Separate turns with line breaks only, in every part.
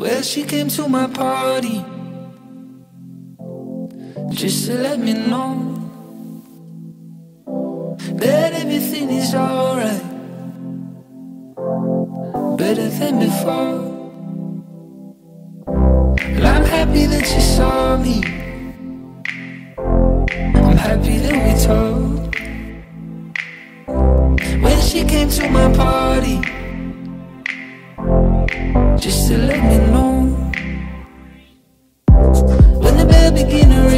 Well, she came to my party just to let me know that everything is alright, better than before. Well, I'm happy that you saw me. I'm happy that we told. When she came to my party, just to let me know. When the bell began to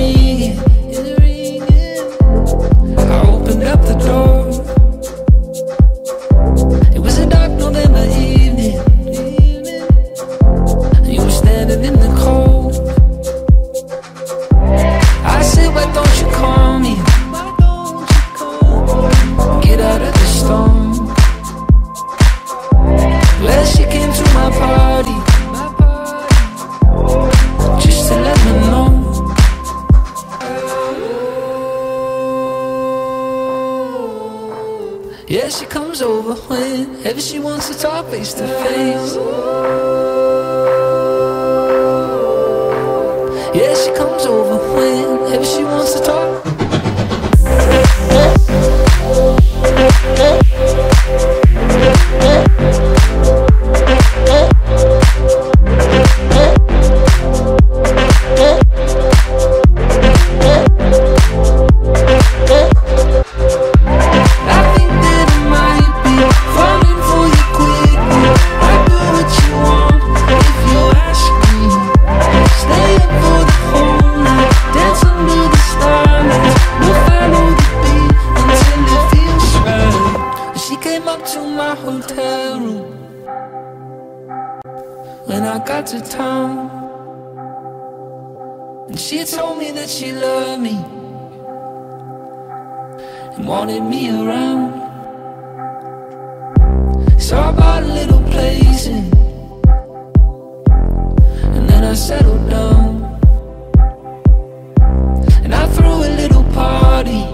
Yeah, she comes over whenever she wants to talk face to face. Yeah, she comes over whenever she wants to talk. my hotel room. When I got to town, and she told me that she loved me and wanted me around. So I bought a little place in, and then I settled down, and I threw a little party.